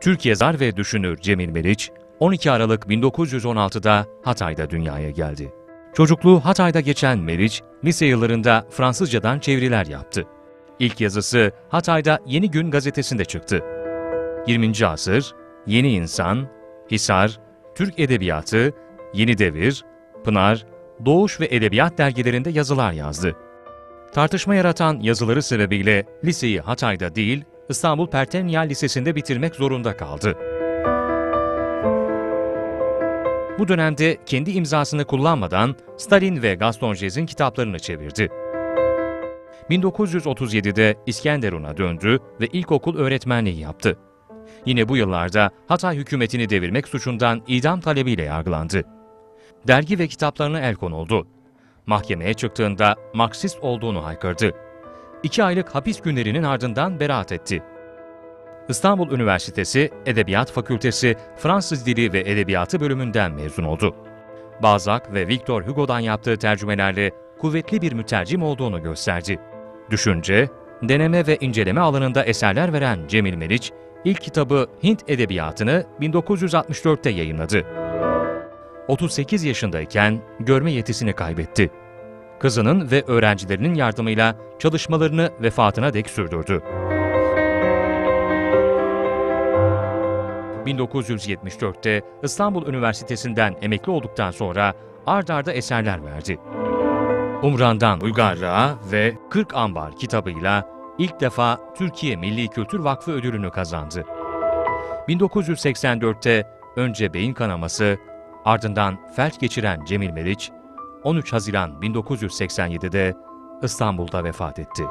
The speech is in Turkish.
Türk yazar ve düşünür Cemil Meriç, 12 Aralık 1916'da Hatay'da dünyaya geldi. Çocukluğu Hatay'da geçen Meriç, lise yıllarında Fransızcadan çeviriler yaptı. İlk yazısı Hatay'da Yeni Gün gazetesinde çıktı. 20. asır, Yeni İnsan, Hisar, Türk Edebiyatı, Yeni Devir, Pınar, Doğuş ve Edebiyat dergilerinde yazılar yazdı. Tartışma yaratan yazıları sebebiyle liseyi Hatay'da değil, İstanbul Pertemniyal Lisesi'nde bitirmek zorunda kaldı. Bu dönemde kendi imzasını kullanmadan Stalin ve Gaston Jez'in kitaplarını çevirdi. 1937'de İskenderun'a döndü ve ilkokul öğretmenliği yaptı. Yine bu yıllarda Hatay hükümetini devirmek suçundan idam talebiyle yargılandı. Dergi ve kitaplarına el konuldu. Mahkemeye çıktığında Marksist olduğunu haykırdı. İki aylık hapis günlerinin ardından beraat etti. İstanbul Üniversitesi Edebiyat Fakültesi Fransız Dili ve Edebiyatı bölümünden mezun oldu. Balzac ve Victor Hugo'dan yaptığı tercümelerle kuvvetli bir mütercim olduğunu gösterdi. Düşünce, deneme ve inceleme alanında eserler veren Cemil Meriç, ilk kitabı Hint Edebiyatı'nı 1964'te yayınladı. 38 yaşındayken görme yetisini kaybetti. Kızının ve öğrencilerinin yardımıyla çalışmalarını vefatına dek sürdürdü. 1974'te İstanbul Üniversitesi'nden emekli olduktan sonra ard arda eserler verdi. Umran'dan Uygarlığa ve 40 Ambar kitabıyla ilk defa Türkiye Milli Kültür Vakfı ödülünü kazandı. 1984'te önce beyin kanaması, ardından felç geçiren Cemil Meriç, 13 Haziran 1987'de İstanbul'da vefat etti.